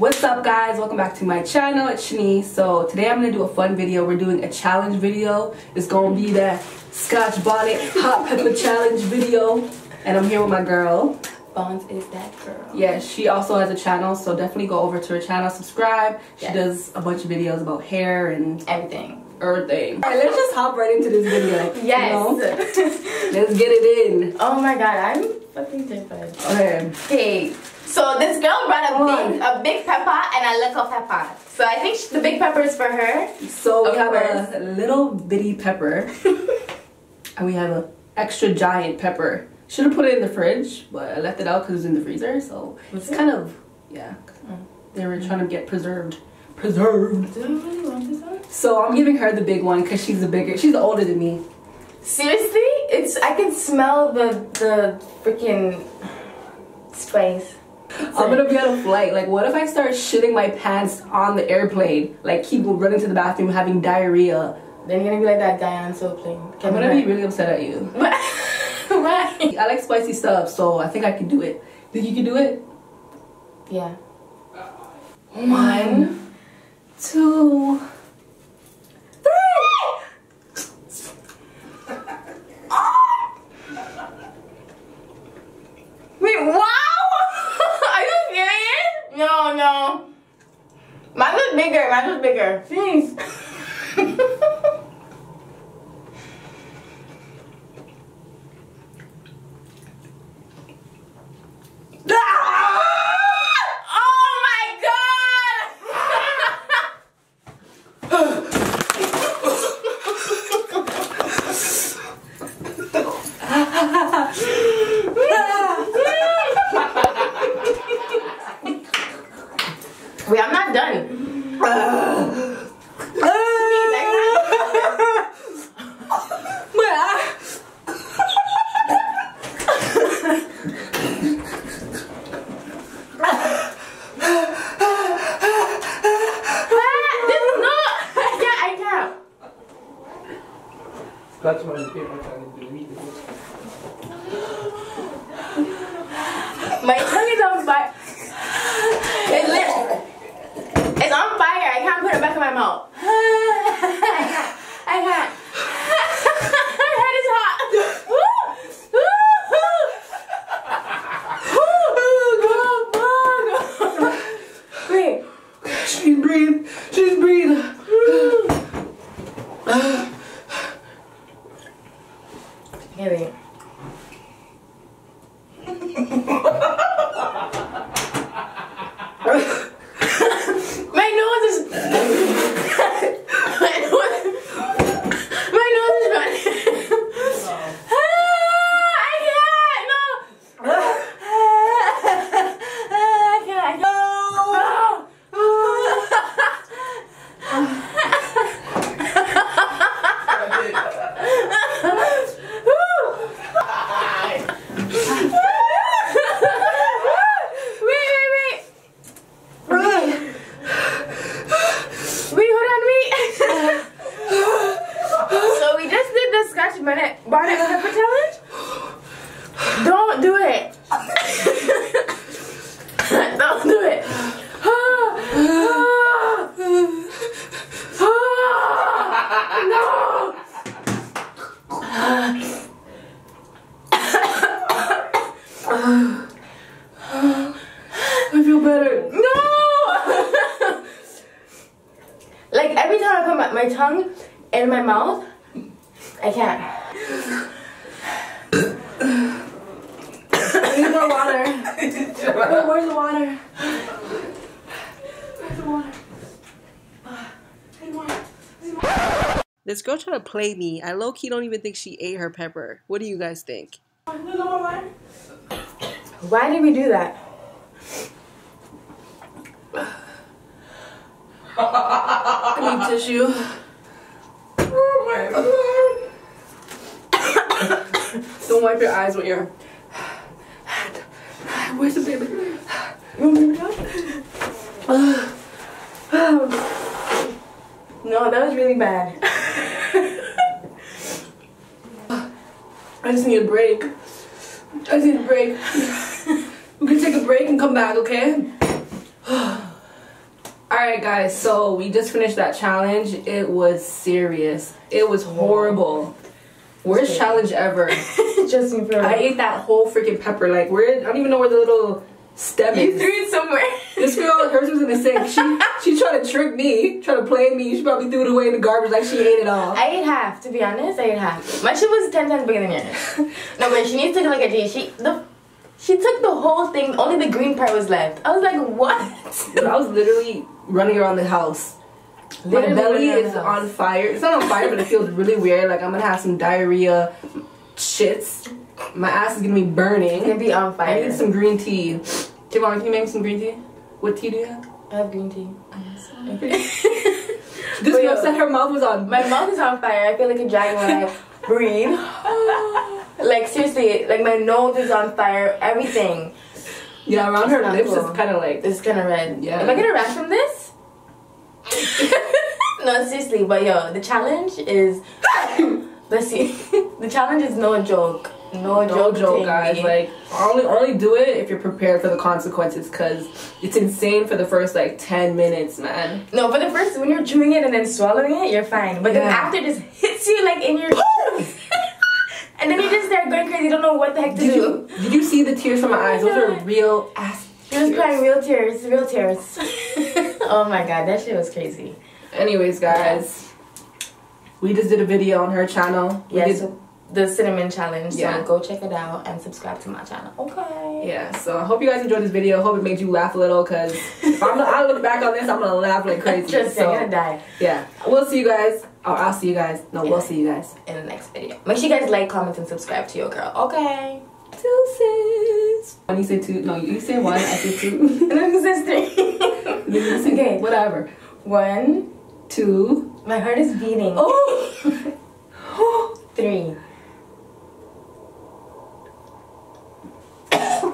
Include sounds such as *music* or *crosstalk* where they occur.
What's up guys? Welcome back to my channel. It's Shaneice. So today I'm going to do a fun video. We're doing a challenge video. It's going to be that Scotch Bonnet Hot Pepper Challenge video. And I'm here with my girl. Bonds is that girl. Yeah, she also has a channel, so definitely go over to her channel, subscribe. She Yes. does a bunch of videos about hair and Everything. everything. Alright, let's just hop right into this video. you *laughs* Yes. know? *laughs* Let's get it in. oh my god, I'm fucking terrified. Okay. Okay, so this girl brought a big, a big pepper and a little pepper. So I think sh- the big pepper is for her. So we Of have course. a little bitty pepper. *laughs* and we have a extra giant pepper. Should have put it in the fridge, but I left it out because it's in the freezer. So Was it's it? kind of yeah. They were trying to get preserved. Preserved. Do I really want this one? So I'm giving her the big one because she's the bigger. She's older than me. Seriously? It's I can smell the the freaking spice. I'm gonna be on a flight. Like, what if I start shitting my pants on the airplane? Like, keep running to the bathroom, having diarrhea. Then you're gonna be like that guy on Soul Plane. I'm gonna be really upset at you. *laughs* Why? I like spicy stuff, so I think I can do it. Think you can do it? Yeah. One, two, Wait, wow! Are you serious? No, no. Mine was bigger, mine was bigger. Jeez. *laughs* oh my god! *laughs* Wait, I'm not done. No, yeah, I can't. That's why I came out and delete it. My tongue is on fire. It's lit. It's on fire. I can't put it back in my mouth. I can't. I can't. my head is hot. Wait. She's breathe. She's breathe. Here we My nose is. my nose. My nose is running. ah, I can't. No. I can't. No. wait, wait, wait. Wait, hold on, wait. so we just Scotch bonnet bonnet pepper challenge. Don't do it. *laughs* Don't do it. no. *sighs* I feel better. No! *laughs* like every time I put my, my tongue in my mouth, I can't. I need more water. Where- Where's the water? Where's the water? Ah, I need water. I water. This girl trying to play me. I low key don't even think she ate her pepper. What do you guys think? Why did we do that? I need tissue. Don't your eyes with your hand. Where's the baby? You want me to *sighs* No, that was really bad. *laughs* I just need a break. I just need a break. We can take a break and come back, okay? *sighs* Alright guys. So we just finished that challenge. It was serious. It was horrible. Worst challenge ever. *laughs* Just me for I ate that whole freaking pepper. Like where? I don't even know where the little stem You is. threw it somewhere. This girl, hers was in the sink. She *laughs* she tried to trick me, trying to play me. She probably threw it away in the garbage like she ate it all. I ate half, to be honest. I ate half. My shit was ten times bigger than yours. no, but she needs to look at G. She the she took the whole thing. Only the green part was left. I was like, what? I was literally running around the house. My belly is on fire. It's not on fire, but it feels really weird. Like I'm gonna have some diarrhea, shits. My ass is gonna be burning. It's burning. gonna be on fire. I need some green tea. Javon, can you make me some green tea? What tea do you have? I have green tea. *laughs* This Wait, girl said her mouth was on. My mouth is on fire. I feel like a dragon when I *laughs* breathe. *laughs* like seriously, like my nose is on fire. Everything. yeah, around her It's not lips cool. is kind of like. This is kind of red. Yeah. Am I gonna run from this? *laughs* no, seriously. But yo, the challenge is. *laughs* Let's see. *laughs* the challenge is no joke. No, No joke, joke, guys. B. Like, only only do it if you're prepared for the consequences, cause it's insane for the first like ten minutes, man. No, for the first, when you're chewing it and then swallowing it, you're fine. But then after, it just hits you like in your. and then you just start going crazy. You don't know what the heck to Did do. you did you see the tears from my eyes? Those are real ass. She was crying real tears, real tears. Oh my god, that shit was crazy. Anyways, guys, we just did a video on her channel. We Yes, did- the cinnamon challenge. Yeah. So go check it out and subscribe to my channel. Okay. yeah. So I hope you guys enjoyed this video. Hope it made you laugh a little, cause if I'm I look back on this, I'm gonna laugh like crazy. *laughs* Just so, gonna die yeah, we'll see you guys. Or I'll see you guys. No, we'll see you guys. in the next video. Make sure you guys like, comment, and subscribe to your girl. Okay. Deuces. When you say two, no, you say one. I say two. *laughs* And then is three. Say Okay. *laughs* whatever. One. Two. My heart is beating. Oh. *laughs* Three.